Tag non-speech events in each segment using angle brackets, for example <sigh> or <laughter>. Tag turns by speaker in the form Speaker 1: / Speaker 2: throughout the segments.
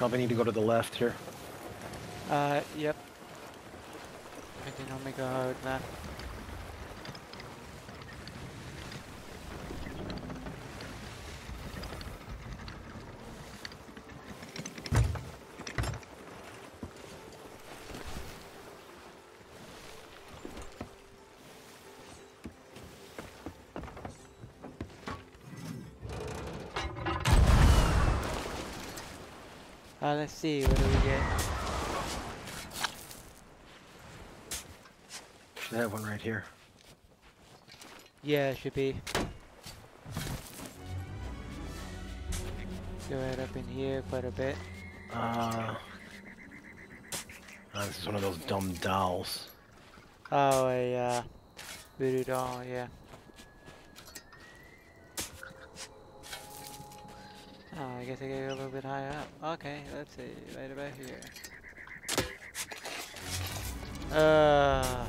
Speaker 1: Probably need to go to the left here.
Speaker 2: Uh, yep. I can only go out left. Let's see, what do we get?
Speaker 1: Should have one right here.
Speaker 2: Yeah, it should be. Go right up in here quite a bit.
Speaker 1: Uh, uh, this is one of those dumb dolls.
Speaker 2: Oh, a uh, voodoo doll, yeah. Oh, I guess I gotta go a little bit higher up. Okay, let's see, right about here. Uh.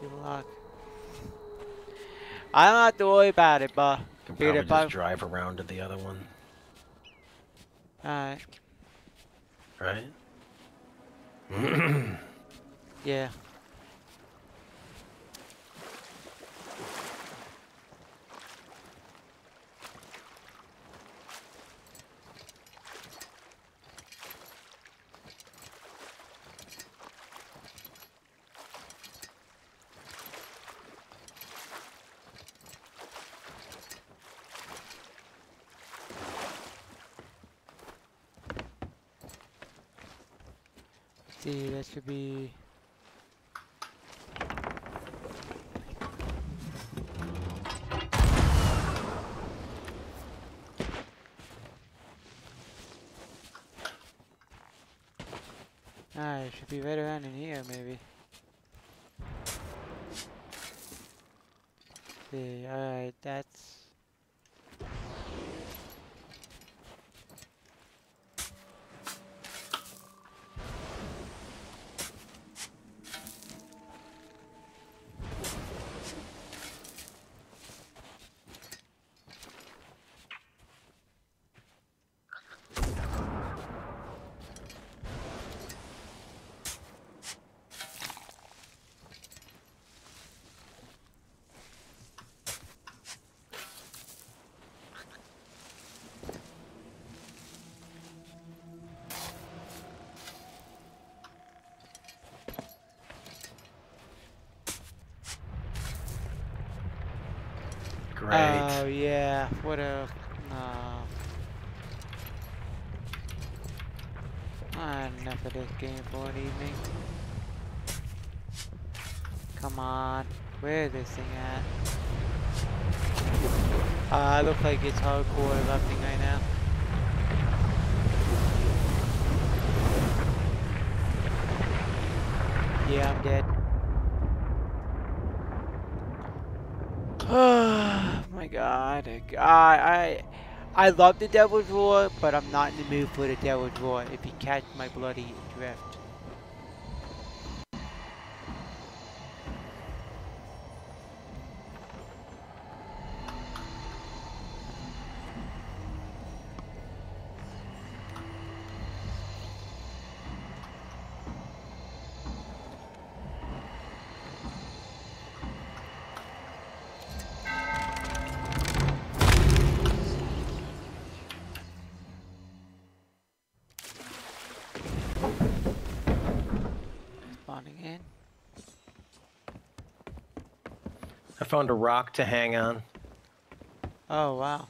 Speaker 2: Good luck. I don't have to worry about it, but
Speaker 1: Can
Speaker 2: Figured
Speaker 1: probably just drive around to the other one,
Speaker 2: alright,
Speaker 1: right? <clears throat>
Speaker 2: yeah. See, that should be. Ah, it should be right around in here, maybe. See, alright, that's.
Speaker 1: Great.
Speaker 2: Oh yeah, what a no. Ah, enough of this game for an evening. Come on, where is this thing at? Uh, looks like it's hardcore erupting right now. Yeah, I'm dead. God, I, I, I love the Devil's Roar, but I'm not in the mood for the Devil's Roar if you catch my bloody drift. Spawning in.
Speaker 1: I found a rock to hang on.
Speaker 2: Oh wow.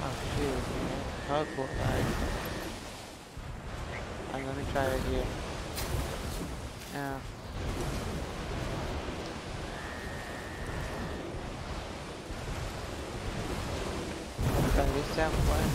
Speaker 2: Oh shoot, hardcore lag. I'm gonna try it here. Yeah. Try this out one.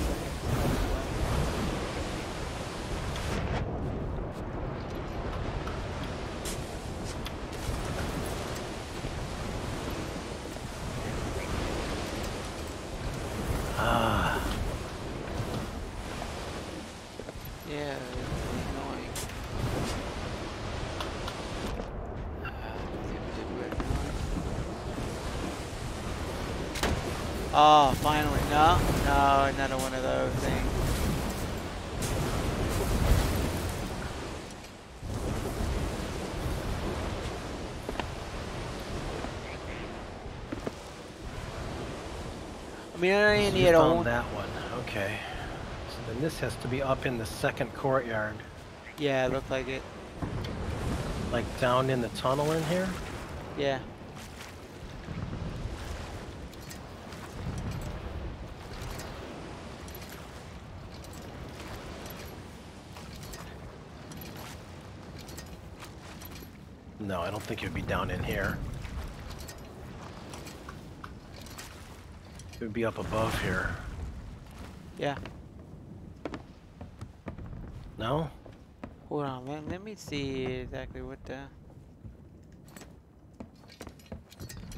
Speaker 2: Oh, finally. No, no, another one of those things. I mean, I only need one.
Speaker 1: that one. Okay. So then this has to be up in the second courtyard.
Speaker 2: Yeah, it looked like it.
Speaker 1: Like down in the tunnel in here?
Speaker 2: Yeah.
Speaker 1: No, I don't think it would be down in here. It would be up above here.
Speaker 2: Yeah.
Speaker 1: No?
Speaker 2: Hold on, let, let me see exactly what the...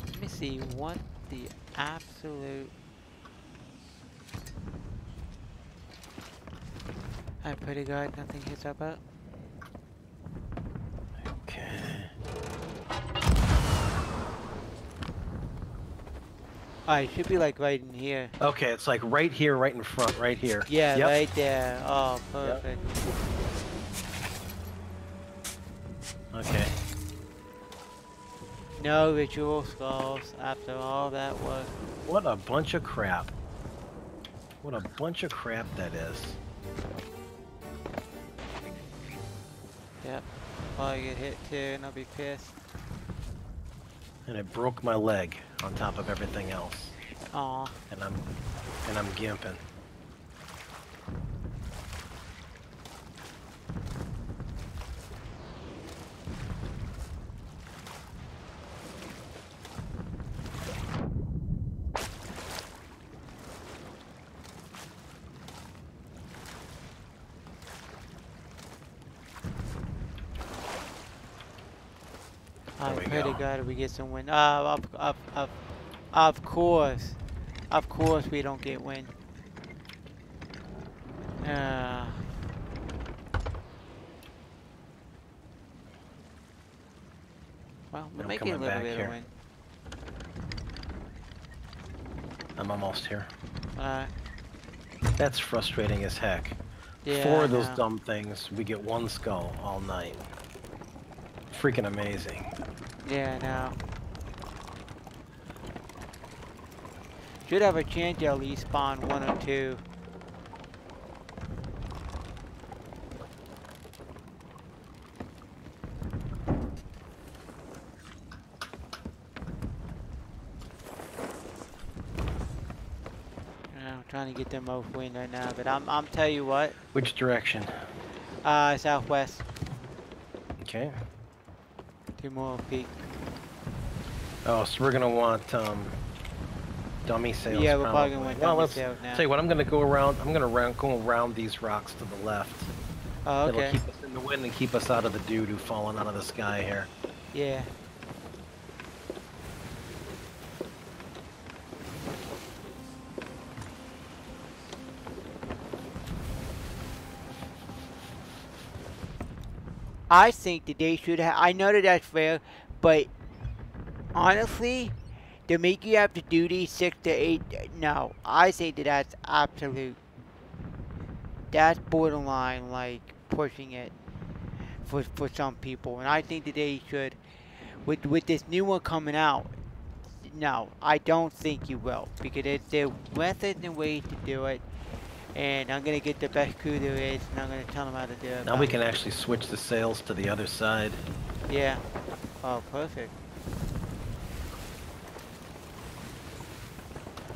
Speaker 2: Let me see what the absolute... I pretty good, nothing hits up out. Oh, it should be like right in here.
Speaker 1: Okay, it's like right here, right in front, right here.
Speaker 2: Yeah,
Speaker 1: Yep.
Speaker 2: right there. Oh, perfect.
Speaker 1: Okay.
Speaker 2: No ritual skulls after all that work.
Speaker 1: What a bunch of crap. What a bunch of crap that is.
Speaker 2: Yep. Probably get hit too and I'll be pissed.
Speaker 1: And it broke my leg on top of everything else.
Speaker 2: Aw.
Speaker 1: And I'm and I'm gimping.
Speaker 2: God we get some win. Uh, of, of, of, of course. Of course we don't get win. Uh, well, we're
Speaker 1: I'm
Speaker 2: making a little bit
Speaker 1: here.
Speaker 2: of win.
Speaker 1: I'm almost here.
Speaker 2: Alright.
Speaker 1: That's frustrating as heck.
Speaker 2: Yeah,
Speaker 1: Four of those dumb things, we get one skull all night. Freaking amazing.
Speaker 2: Yeah, now. Should have a chance to at least spawn one or two. Yeah, I'm trying to get them both wind right now, but I'm I'm tell you what,
Speaker 1: Which direction?
Speaker 2: uh southwest,
Speaker 1: Okay.
Speaker 2: Timor Peak.
Speaker 1: Oh, so we're gonna want um, dummy sails.
Speaker 2: Yeah, we're probably
Speaker 1: probably.
Speaker 2: gonna want
Speaker 1: well,
Speaker 2: dummy
Speaker 1: let's
Speaker 2: sails now.
Speaker 1: tell you what. I'm gonna go around. I'm gonna round, go around these rocks to the left.
Speaker 2: Oh,
Speaker 1: It'll
Speaker 2: okay.
Speaker 1: keep us in the wind and keep us out of the doo doo falling out of the sky here.
Speaker 2: Yeah. I think that they should have. I know that that's fair, but honestly, to make you have to do these six to eight, no, I think that that's absolute. That's borderline like pushing it for for some people, and I think that they should. With with this new one coming out, no, I don't think you will because it's there methods and ways to do it, and I'm gonna get the best crew there is, and I'm gonna tell them how to do it.
Speaker 1: Now we can actually switch the sails to the other side.
Speaker 2: Yeah. Oh, perfect.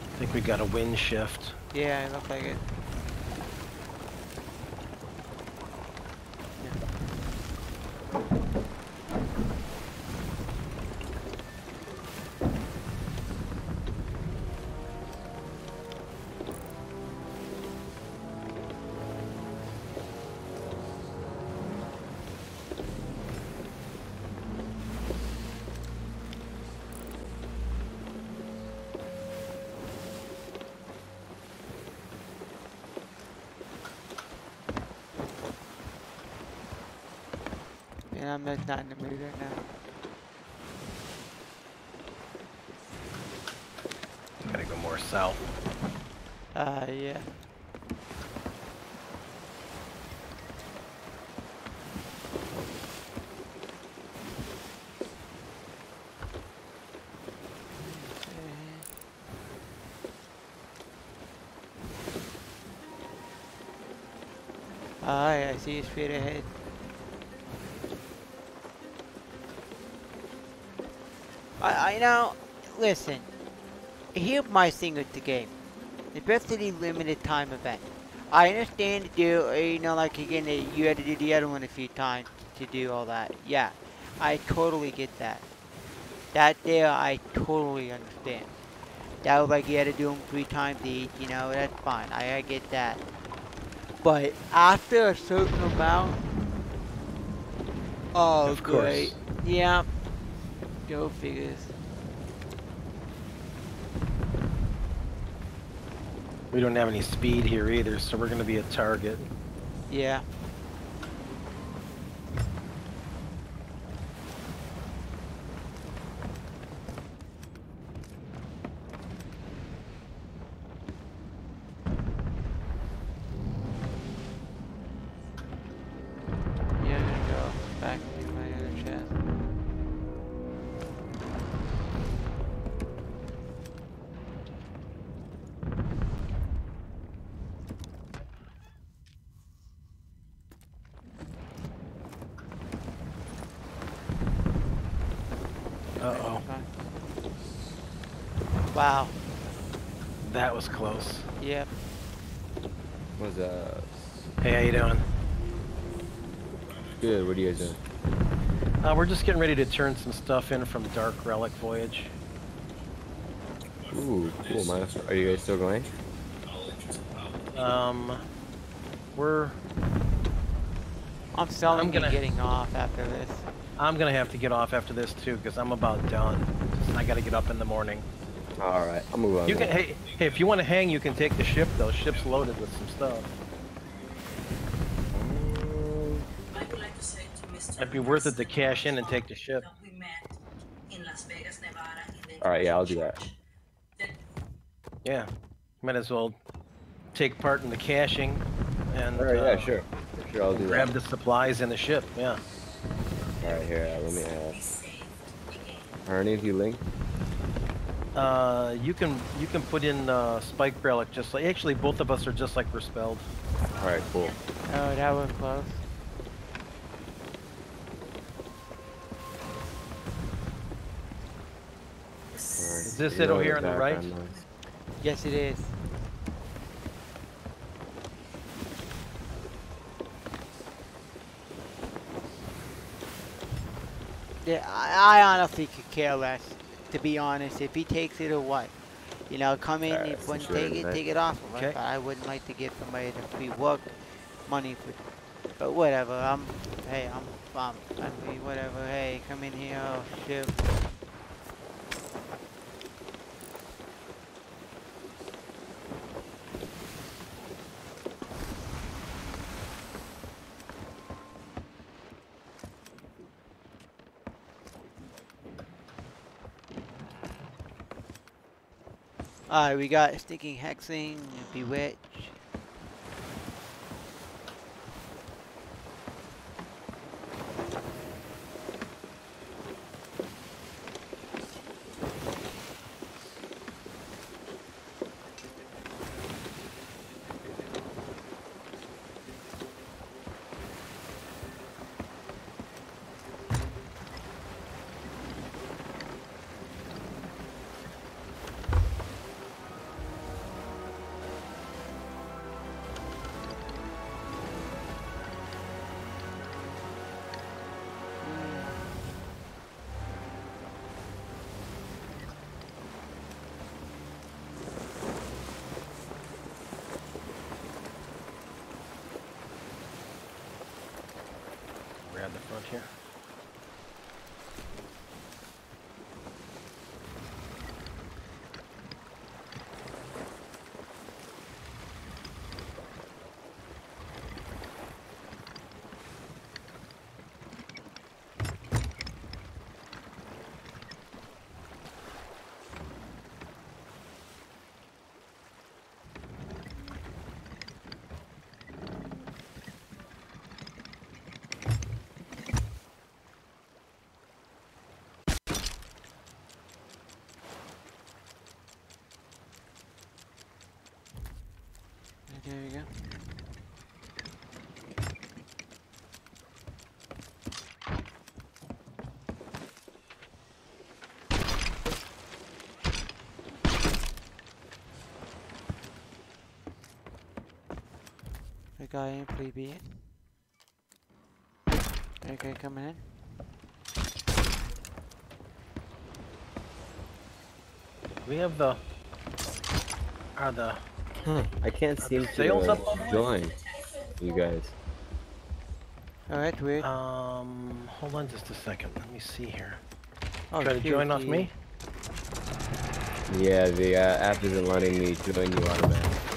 Speaker 1: I think we got a wind shift.
Speaker 2: Yeah, it looks like it. Yeah, I'm just not in the mood right now.
Speaker 1: Gotta go more south.
Speaker 2: Uh, yeah. Ah, yeah, I see you straight ahead. I, I know, listen, here's my thing with the game. Especially limited time event. I understand to do, uh, you know, like again, uh, you had to do the other one a few times to do all that. Yeah, I totally get that. That there, I totally understand. That was like you had to do them three times each, you know, that's fine. I, I get that. But after a certain amount, oh,
Speaker 1: Of course.
Speaker 2: great. Yeah, go figures.
Speaker 1: We don't have any speed here either, so we're going to be a target.
Speaker 2: Yeah. Yeah, Wow.
Speaker 1: That was close.
Speaker 2: Yep.
Speaker 3: What's up?
Speaker 1: Hey, how you doing?
Speaker 3: Good. What are you guys doing?
Speaker 1: Uh, we're just getting ready to turn some stuff in from Dark Relic Voyage.
Speaker 3: Ooh, cool. Miles. Are you guys still going?
Speaker 1: Um, we're...
Speaker 2: I'm selling
Speaker 1: I'm gonna-
Speaker 2: and getting off after this.
Speaker 1: I'm going to have to get off after this, too, because I'm about done. I got to get up in the morning.
Speaker 3: All right. I'll move on.
Speaker 1: You can, hey, hey, if you want to hang, you can take the ship, though. Ship's loaded with some stuff.
Speaker 4: I would like to say to Mr.
Speaker 1: It'd be worth it to cash in and take the ship.
Speaker 4: that we met in Las Vegas, Nevada, in the
Speaker 3: All right, yeah, I'll do that.
Speaker 1: Yeah. Might as well take part in the cashing and
Speaker 3: All right.
Speaker 1: uh,
Speaker 3: Yeah. Sure. Sure. I'll do
Speaker 1: grab
Speaker 3: that.
Speaker 1: the supplies in the ship. Yeah.
Speaker 3: All right. Here. Let me. Uh,
Speaker 4: we
Speaker 3: are any of you linked?
Speaker 1: Uh, you can you can put in uh, spike relic just like actually both of us are just like we're spelled.
Speaker 3: All right. Cool.
Speaker 2: Oh, that was close.
Speaker 3: All right.
Speaker 1: Is this
Speaker 3: You
Speaker 1: it over here on the right?
Speaker 3: background.
Speaker 2: Yes, it is. Yeah, I, I honestly could care less, to be honest. If he takes it or what, you know, come in. If one take it, take it off of.
Speaker 1: Okay.
Speaker 2: But I wouldn't like to give somebody the free work money for. But whatever. I'm. Hey, I'm. I'm. I mean, whatever. Hey, come in here. Oh, shoot. Alright, we got Stinking Hexing, Bewitch.
Speaker 1: Front here.
Speaker 2: Guy in, plebeian. Okay, coming in.
Speaker 1: We have the. Are the.
Speaker 3: Huh. I can't seem to uh,
Speaker 1: up?
Speaker 3: join you guys.
Speaker 2: Alright, weird.
Speaker 1: Um. Hold on just a second. Let me see here.
Speaker 2: oh,
Speaker 1: Try to
Speaker 2: shoot,
Speaker 1: join off me.
Speaker 3: Yeah, the uh, app isn't letting me join you automatically.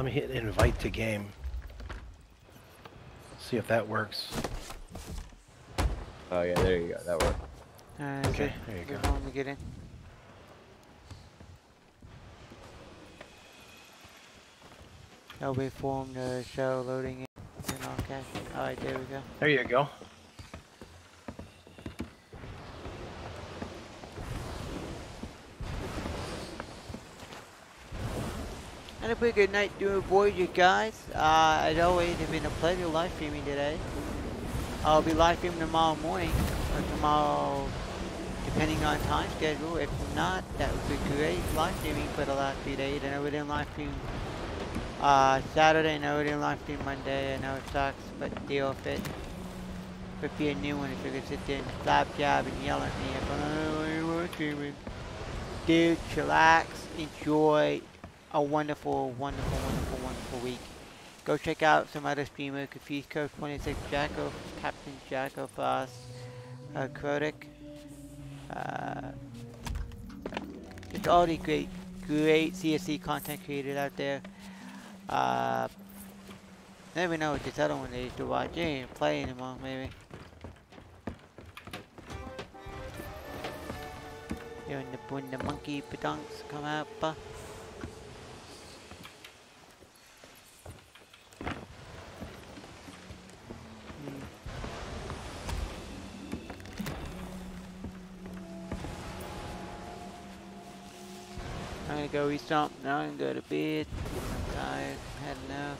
Speaker 1: Uh, let me hit invite to game. See if that works.
Speaker 3: Oh yeah, there you go. That worked.
Speaker 2: Alright,
Speaker 1: Okay,
Speaker 2: so
Speaker 1: there you go.
Speaker 2: going to get in. I'll wait for him to show loading in. And okay. Alright, there we go.
Speaker 1: There you go.
Speaker 2: And a pretty good night doing Voyager, guys. Uh, as always, it's been a pleasure live streaming today. I'll be live streaming tomorrow morning, or tomorrow, depending on time schedule. If not, that would be great live streaming for the last few days. And I we didn't live stream uh, Saturday, I know we didn't live stream Monday. I know it sucks, but deal with it. If you're new one, if you could sit there and slap jab and yell at me, if I want streaming. Dude, chillax, enjoy a wonderful, wonderful, wonderful, wonderful week. Go check out some other streamers, Confused Coast 26, Jacko, Captain Jacko Frost, uh, Krodik, uh, just all the great, great CSC content creators out there. Uh, never know what this other one is to watch. You ain't play anymore, maybe. When the, when the monkey pedunks come out, uh, something now and go to bed. I'm tired, had enough.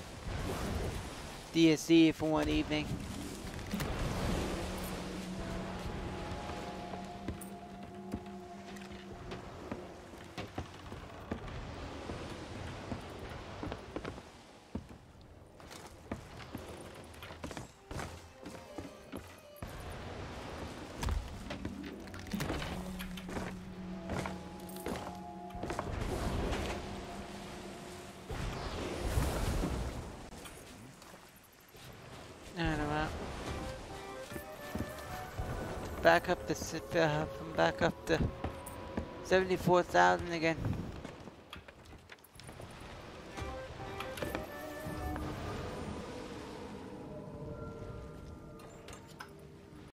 Speaker 2: DSC for one evening. Back up to uh, back up to 74,000 again.